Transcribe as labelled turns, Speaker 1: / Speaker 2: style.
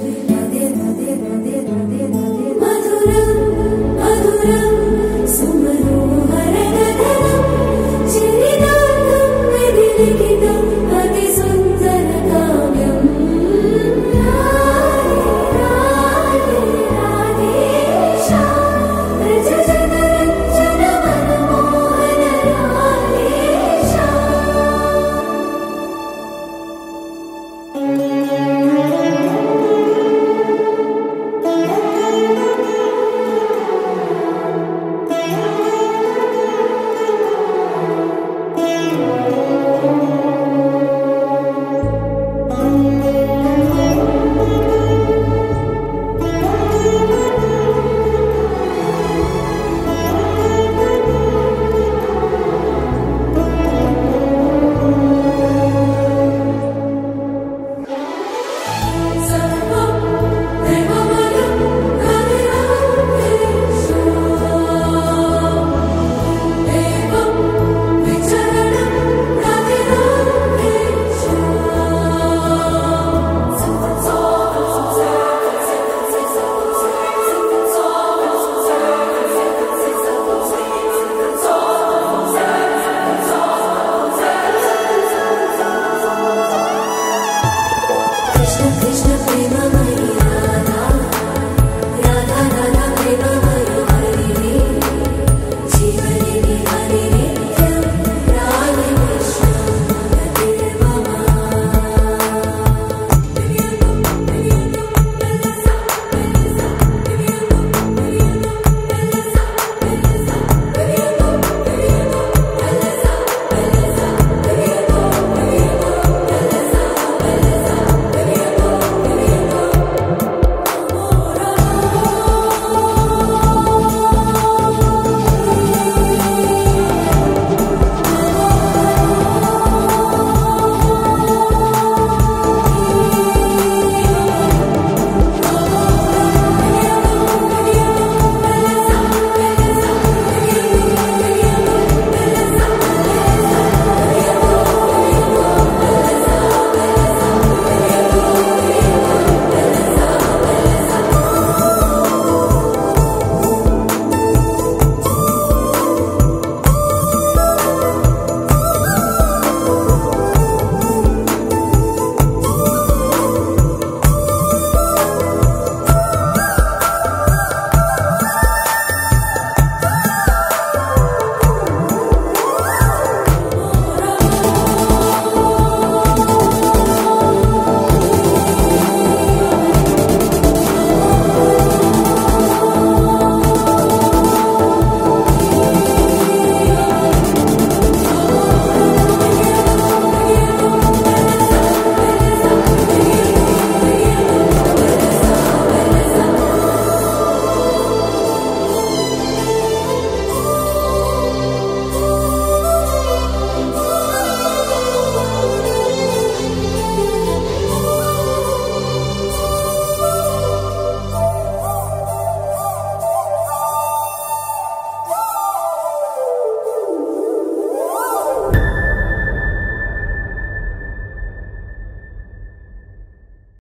Speaker 1: Really